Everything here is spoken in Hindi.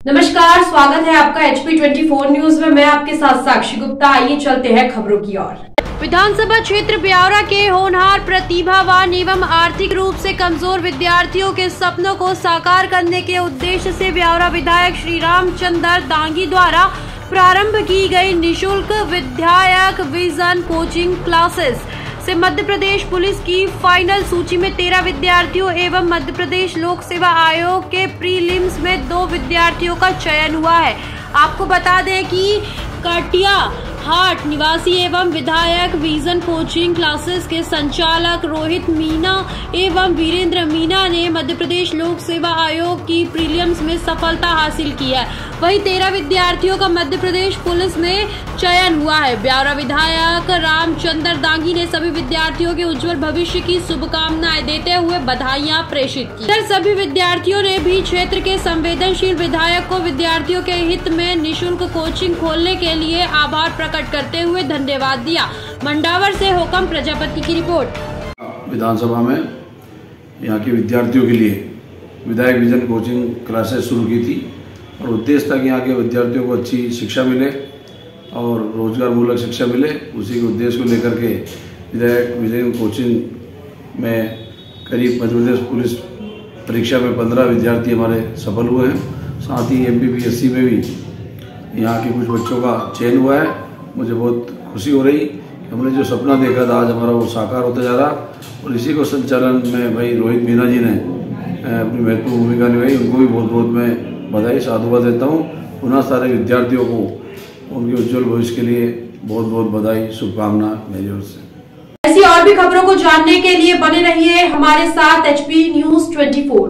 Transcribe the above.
नमस्कार, स्वागत है आपका H P twenty four news में। मैं आपके साथ साक्षी गुप्ता। आइए चलते हैं खबरों की ओर। विधानसभा क्षेत्र ब्यावरा के होनहार प्रतिभावान एवं आर्थिक रूप से कमज़ोर विद्यार्थियों के सपनों को साकार करने के उद्देश्य से ब्यावरा विधायक श्री रामचंद्र दांगी द्वारा प्रारंभ की गई निशुल्क विधायक विजन कोचिंग क्लासेस। से मध्य प्रदेश पुलिस की फाइनल सूची में तेरह विद्यार्थियों एवं मध्य प्रदेश लोक सेवा आयोग के प्रीलिम्स में दो विद्यार्थियों का चयन हुआ है। आपको बता दें कि काटिया, हाट, निवासी एवं विधायक, विजन कोचिंग क्लासेस के संचालक रोहित मीना एवं वीरेंद्र मीना ने मध्य प्रदेश लोक सेवा आयोग की प्रीलियम्स में सफलता हासिल की है। वहीं तेरह विद्यार्थियों का मध्य प्रदेश पुलिस में चयन हुआ है। ब्यावरा विधायक रामचंद्र दांगी ने सभी विद्यार्थियों के उज्जवल भविष्य की शुभकामनाएँ देते हुए बधाइयाँ प्रेषित की। इधर सभी विद्यार्थियों ने भी क्षेत्र के संवेदनशील विधायक को विद्यार्थियों के हित में निःशुल्क कोचिंग खोलने के लिए आभार प्रकट करते हुए धन्यवाद दिया। मंडावर से होकम प्रजापति की रिपोर्ट। विधानसभा में यहाँ के विद्यार्थियों के लिए विधायक विजन कोचिंग क्लासेस शुरू की थी। और उद्देश्य था कि यहाँ के विद्यार्थियों को अच्छी शिक्षा मिले और रोज़गार मूलक शिक्षा मिले। उसी के उद्देश्य को लेकर के विधायक विजय कोचिंग में करीब मध्य प्रदेश पुलिस परीक्षा में पंद्रह विद्यार्थी हमारे सफल हुए हैं। साथ ही एम में भी यहाँ के कुछ बच्चों का चयन हुआ है। मुझे बहुत खुशी हो रही हमने जो सपना देखा था, आज हमारा वो साकार होता जा रहा और इसी को संचालन में भाई रोहित मीना जी ने अपनी महत्वपूर्ण भूमिका निभाई। उनको भी बहुत बहुत मैं बधाई, साधुवाद देता हूँ। पुनः सारे विद्यार्थियों को उनके उज्जवल भविष्य के लिए बहुत बहुत बधाई, शुभकामना मेरी ओर से। ऐसी और भी खबरों को जानने के लिए बने रहिए हमारे साथ एचपी न्यूज़ 24